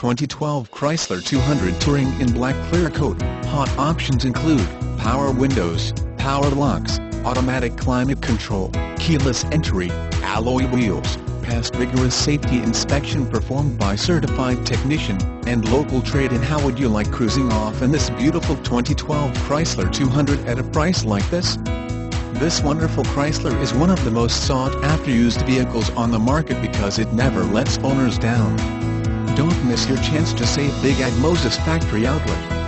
2012 Chrysler 200 Touring in black clear coat. Hot options include, power windows, power locks, automatic climate control, keyless entry, alloy wheels, passed rigorous safety inspection performed by certified technician, and local trade And How would you like cruising off in this beautiful 2012 Chrysler 200 at a price like this? This wonderful Chrysler is one of the most sought-after used vehicles on the market because it never lets owners down. Don't miss your chance to save big at Moses Factory Outlet.